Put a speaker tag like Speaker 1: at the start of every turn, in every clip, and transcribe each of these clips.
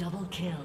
Speaker 1: Double kill.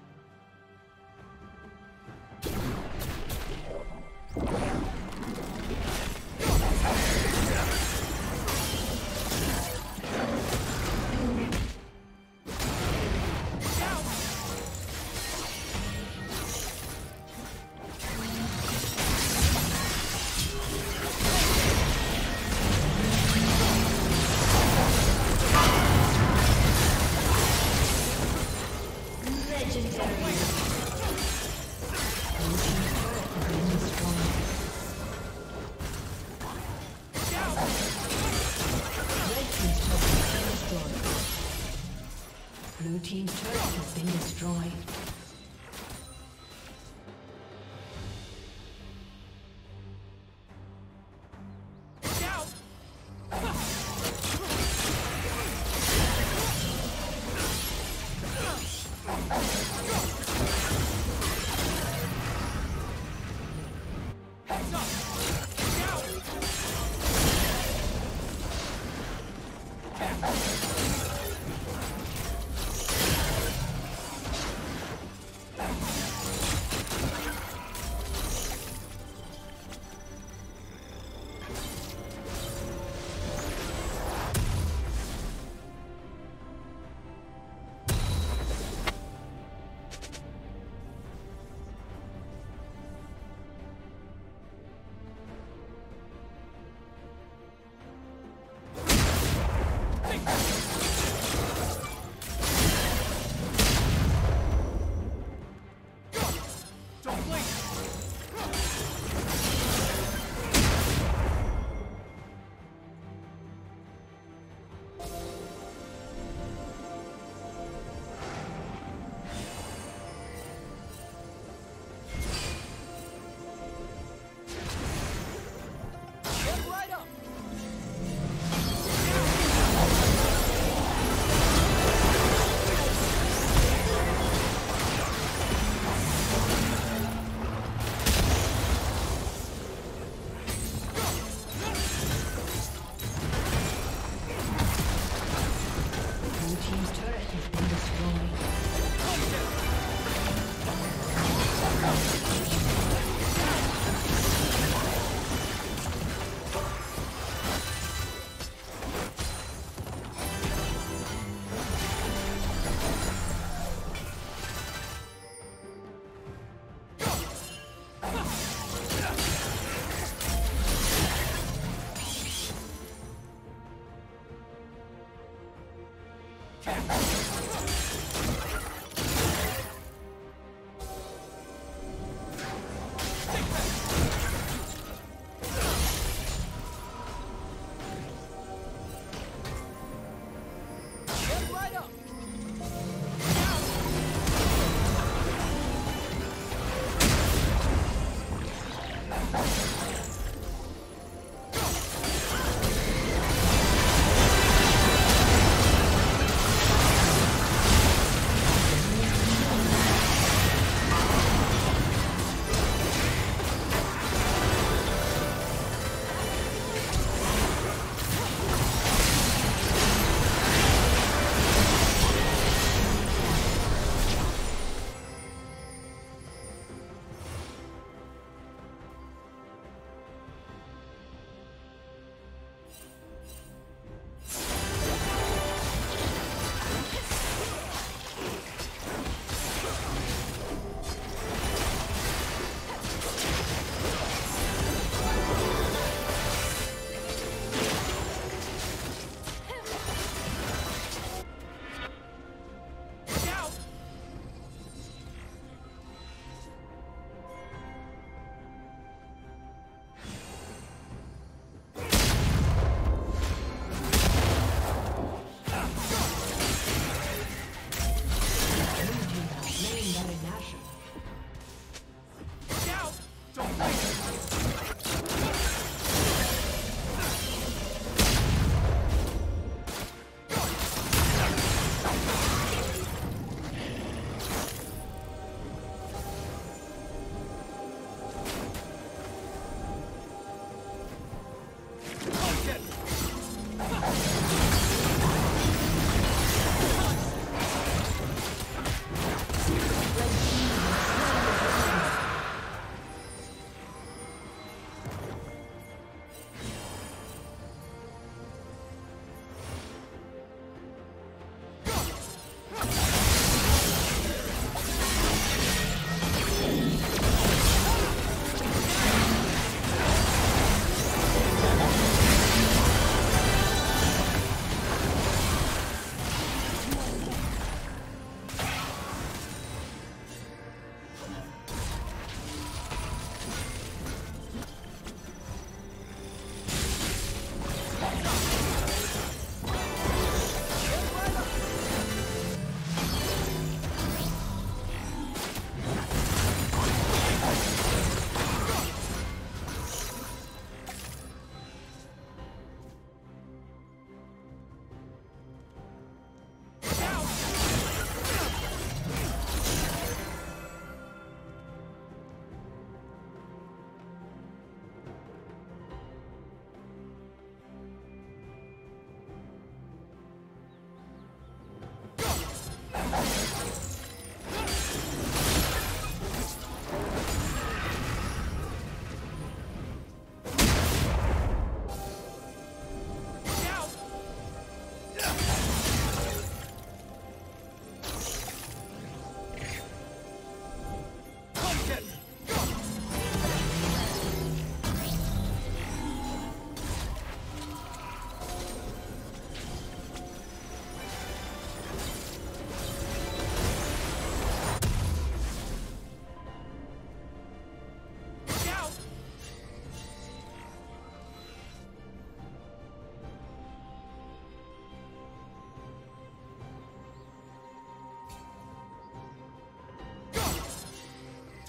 Speaker 2: Let's go.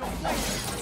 Speaker 2: Don't blink!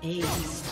Speaker 3: Ace.